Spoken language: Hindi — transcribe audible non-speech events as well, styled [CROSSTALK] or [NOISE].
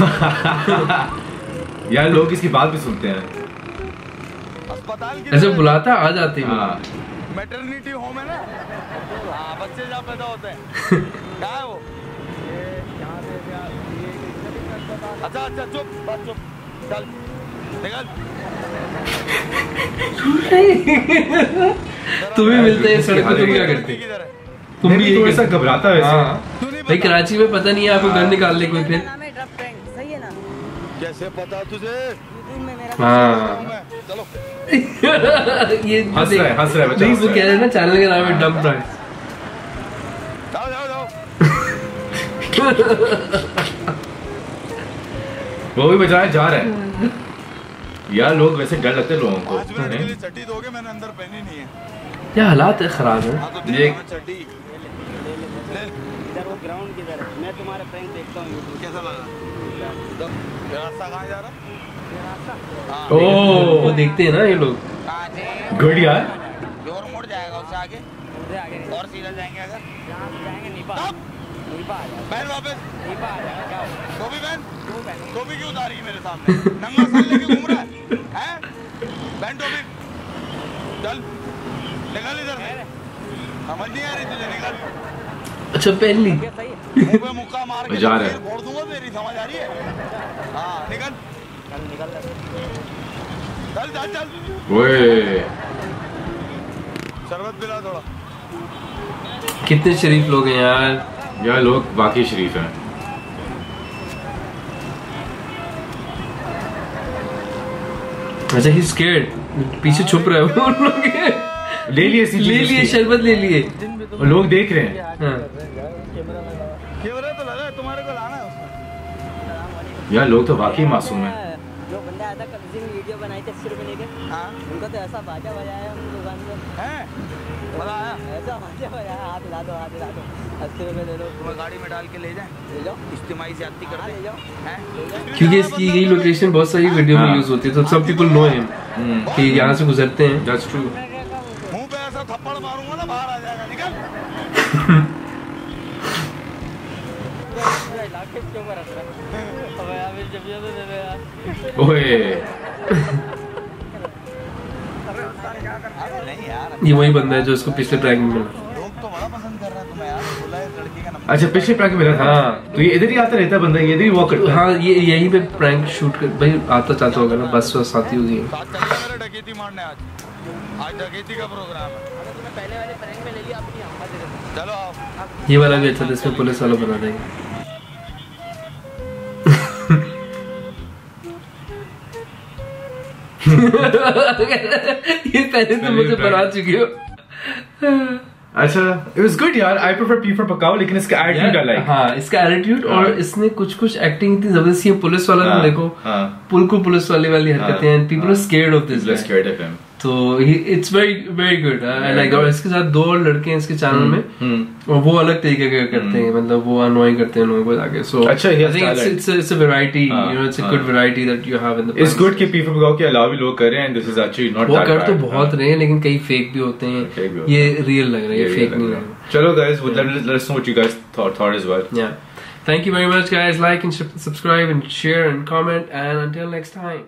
[LAUGHS] यार लोग इसकी बात भी सुनते हैं। अस्पताल की ऐसे बुलाता आ जाते हैं हाँ। मैटरनिटी होम है ना? हाँ बच्चे जहाँ पैदा होते हैं। [LAUGHS] क्या है वो? अच्छा अच्छा चुप बस चुप। चल निकल। [LAUGHS] तुम्हें मिलते हैं सड़क पे तुम क्या करते? है। तुम भी थोड़ा सा घबराता है हाँ। नहीं भाई पता कराची में पता नहीं है आपको गन निकाल ले कोई फिर नाम है ड्रग फ्रेंड सही है ना कैसे पता तुझे? यूट्यूब में मेरा हाँ। होम है चलो ये हंस रहा है, हंस रहा है, नहीं वो कह रहे ना चैनल का नाम है डम प्राइस जाओ जाओ जाओ वो भी बजा जा रहा है। यार लोग वैसे डर लगते हैं लोगों के। को चड्डी दोगे मैंने अंदर पहनी नहीं है। क्या हालात है? खराब है। हाँ तो ये- चड्डी। ग्राउंड किधर है? मैं तुम्हारे फ्रेंड देखता हूँ कैसा लगा? ये रास्ता कहाँ जा रहा हाँ ओ वो देखते हैं ना ये लोग। गुड यार ज़ोर मुड़ जाएगा उससे आगे। उधर आगे और सीधा जाएँगे अगर जहाँ जाएँगे नीपा अब नीपा आ जाएगा बहन वापस नीपा आ जाएगा क्या धोबी उतारी है मेरे सामने नंगा सर लेके घूम रहा है। हैं? टोपी। चल निकल इधर से। समझ नहीं आ रही तुझे निकल। अच्छा पहन ली। क्या सही मुँह मुक्का मार के जा रहा है। फोड़ दूँगा तेरी समझ आ रही है? हाँ निकल। चल निकल चल चल। चल ओए। शरबत पिला थोड़ा। कितने शरीफ लोग हैं यार। यार लोग बाकी शरीफ हैं। अच्छा ही स्केर्ड पीछे छुप रहे हो उन लोग के। ले लिए ले लिए शरबत ले लिए। और लोग देख रहे हैं। हाँ। कैमरा तो लगा है तुम्हारे को लाना है यार लोग तो वाकई मासूम हैं। जो बंदा आया था कल दिन वीडियो बनाई थी अस्सी रुपये लेके। हाँ। उनको तो ऐसा बाजा बजाया उन दुकान पे हैं? मज़ा आया। ऐसा बाजा बजाया हाथ हिला दो हाथ हिला दो। अस्सी रुपये दे दो तुम्हें गाड़ी में डाल के ले जाए? ले जाओ। ज्यादती कर हाँ, दे। ले जाओ। हैं? क्योंकि इसकी यही लोकेशन बहुत सारी वीडियो में। यूज़ होती है तो सब पीपल नो हिम कि यहाँ से गुजरते हैं। दैट्स ट्रू ऐसा थप्पड़ मारूँगा ना बाहर आ जाएगा निकल। तो ओए। ये वही बंदा है जो इसको पिछले प्रैंक में मिला। लोग तो नंबर। अच्छा पिछले प्रैंक मिला था। हाँ। तो ये इधर ही आता रहता है बंदा ये इधर ही वॉक करता हाँ। ये यहीं पे प्रैंक शूट कर भाई आता चाहता होगा ना बस आती होगी। आज डकैती का प्रोग्राम है। पहले वाले प्रैंक में ले लिया अपनी अम्मा दे दे चलो आओ ये वाला भी अच्छा था इसमें पुलिस वाला बना देंगे। [LAUGHS] ये पहले तो मुझे बना चुकी हो। अच्छा इट वाज गुड यार आई प्रेफर पी फॉर पकाओ लेकिन इसका एटीट्यूड हाँ। इसका एटीट्यूड और हाँ। इसने कुछ कुछ एक्टिंग इतनी ज़बरदस्ती है पुलिस वाला हाँ, तो देखो हाँ। बिल्कुल पुलिस वाली वाली हरकतें हैं people are scared of this scared of him तो it's very very good I like और इसके साथ दो और लड़के हैं इसके चैनल में हम्म और वो अलग तरीके के करते हैं मतलब वो अनोइंग करते हैं लोगों को जाके सो अच्छा, he has talent. It's it's a variety हाँ, यू नो इट्स अ हाँ। Good variety that you have in the it's good कि पी फॉर के अलावा भी लोग कर रहे हैं दिस इज़ एक्चुअली नॉट वो कर तो बहुत रहे हैं लेकिन कई फेक भी होते हैं ये रियल लग रहा है ये फेक नहीं लग रहा चलो let us know what you guys thought thought as well Yeah. Thank you very much, guys. Like and sh- subscribe and share and comment. And until next time.